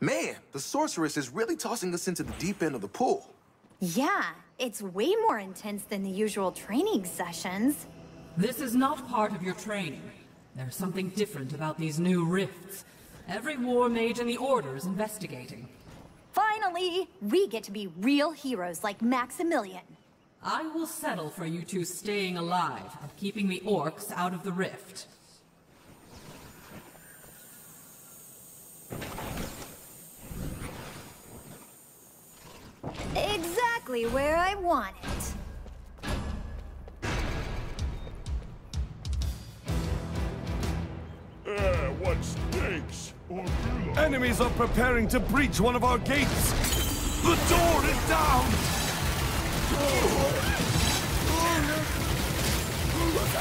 Man, the sorceress is really tossing us into the deep end of the pool. Yeah, it's way more intense than the usual training sessions. This is not part of your training. There's something different about these new rifts. Every war mage in the Order is investigating. Finally, we get to be real heroes like Maximilian. I will settle for you two staying alive and keeping the orcs out of the rift. Exactly where I want it. Uh, what stinks? Enemies are preparing to breach one of our gates! The door is down!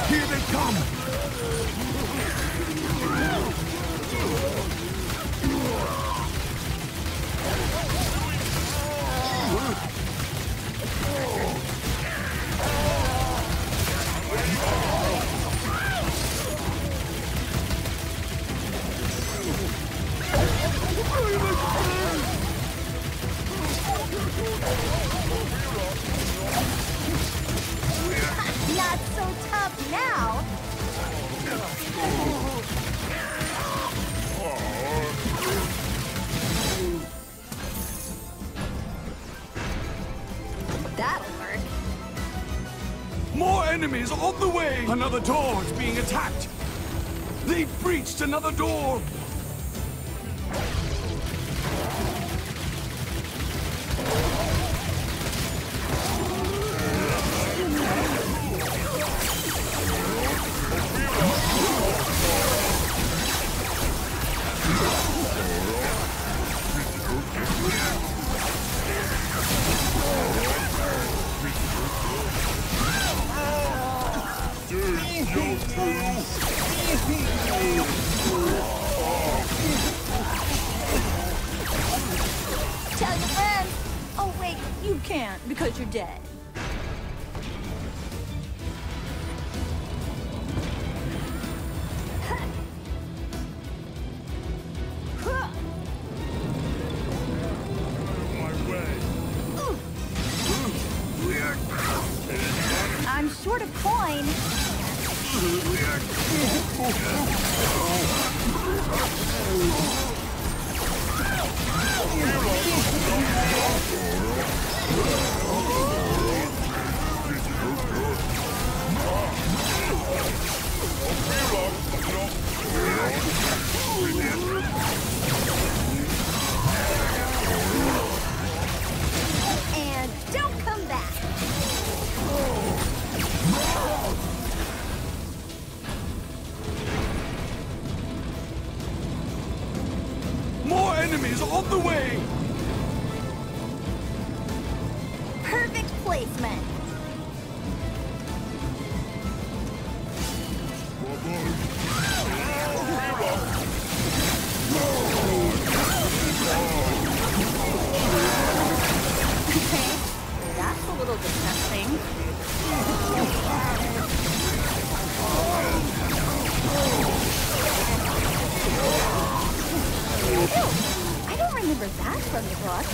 Here they come! Now. That'll work. More enemies on the way! Another door is being attacked! They've breached another door! Tell your friends. Oh wait, you can't because you're dead. And enemies on the way! Perfect placement. Okay, that's a little disgusting. Ew, I don't remember that from the book.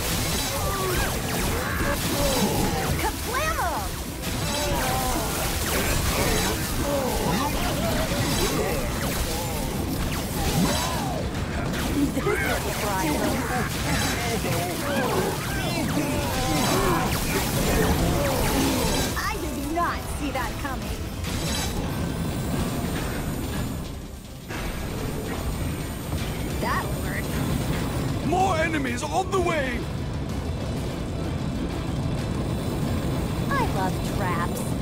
Kablamo! More enemies on the way! I love traps.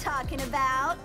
Talking about.